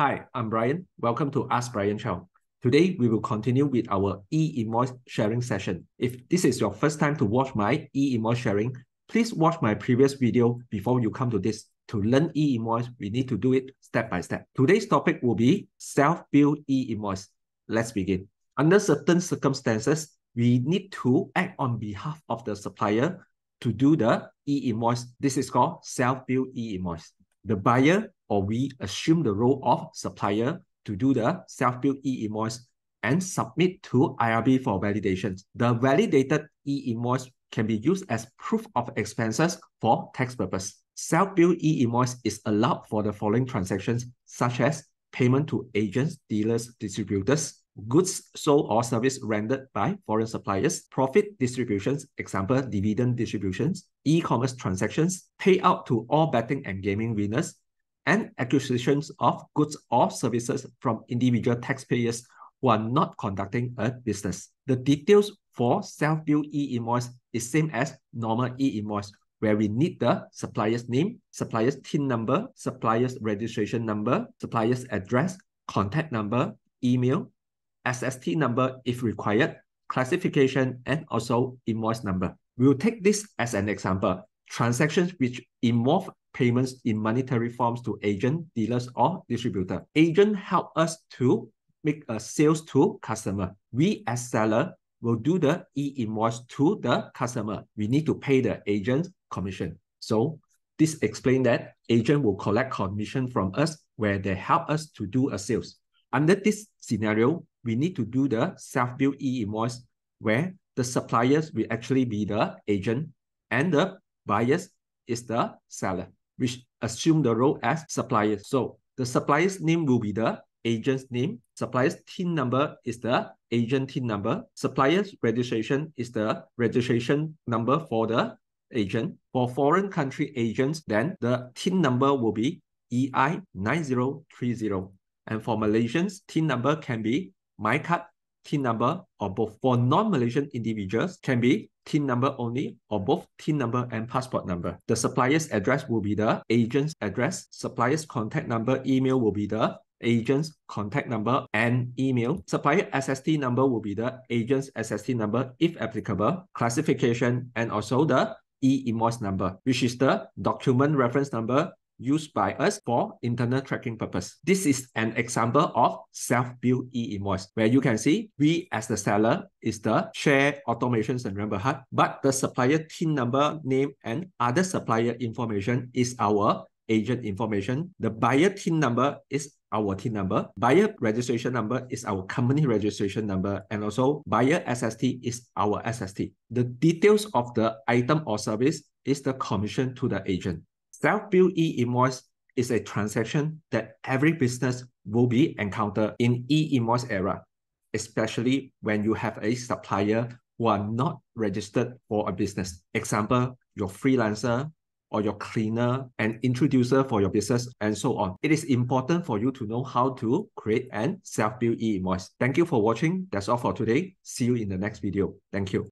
Hi, I'm Bryan. Welcome to Ask Bryan Cheong. Today, we will continue with our e-invoice sharing session. If this is your first time to watch my e-invoice sharing, please watch my previous video before you come to this. To learn e-invoice, we need to do it step by step. Today's topic will be self-bill e-invoice. Let's begin. Under certain circumstances, we need to act on behalf of the supplier to do the e-invoice. This is called self-bill e-invoice. The buyer or we assume the role of supplier to do the self-billed e-invoice and submit to IRB for validation. The validated e-invoice can be used as proof of expenses for tax purpose. Self-billed e-invoice is allowed for the following transactions such as payment to agents, dealers, distributors, goods sold or service rendered by foreign suppliers, profit distributions, example, dividend distributions, e-commerce transactions, payout to all betting and gaming winners, and acquisitions of goods or services from individual taxpayers who are not conducting a business. The details for self-bill e-invoice is same as normal e-invoice, where we need the supplier's name, supplier's TIN number, supplier's registration number, supplier's address, contact number, email, SST number if required, classification, and also invoice number. We will take this as an example. Transactions which involve payments in monetary forms to agent, dealers, or distributor. Agent help us to make a sales to customer. We as seller will do the e-invoice to the customer. We need to pay the agent commission. So this explain that agent will collect commission from us where they help us to do a sales. Under this scenario, we need to do the self-bill e-invoice where the suppliers will actually be the agent and the buyers is the seller, which assume the role as suppliers. So the supplier's name will be the agent's name. Supplier's TIN number is the agent TIN number. Supplier's registration is the registration number for the agent. For foreign country agents, then the TIN number will be EI9030. And for Malaysians, TIN number can be MyKad, TIN number, or both. For non-Malaysian individuals, can be TIN number only, or both TIN number and passport number. The supplier's address will be the agent's address. Supplier's contact number, email will be the agent's contact number and email. Supplier SST number will be the agent's SST number if applicable, classification, and also the e-invoice number, which is the document reference number used by us for internal tracking purpose. This is an example of self-billed e-invoice where you can see we as the seller is the share automations and Rambo Hut, but the supplier TIN number, name, and other supplier information is our agent information. The buyer TIN number is our TIN number. Buyer registration number is our company registration number. And also buyer SST is our SST. The details of the item or service is the commission to the agent. Self-bill e-invoice is a transaction that every business will be encountered in e-invoice era, especially when you have a supplier who are not registered for a business. Example, your freelancer or your cleaner and introducer for your business and so on. It is important for you to know how to create and self-bill e-invoice. Thank you for watching. That's all for today. See you in the next video. Thank you.